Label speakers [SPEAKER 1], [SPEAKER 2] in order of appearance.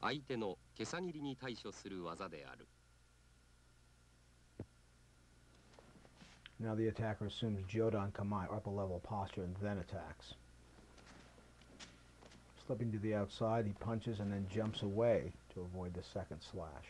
[SPEAKER 1] 相手のけさ切りに対処する技である
[SPEAKER 2] Now the attacker assumes Jodan Kamai, upper level posture, and then attacks. Slipping to the outside, he punches and then jumps away to avoid the second slash.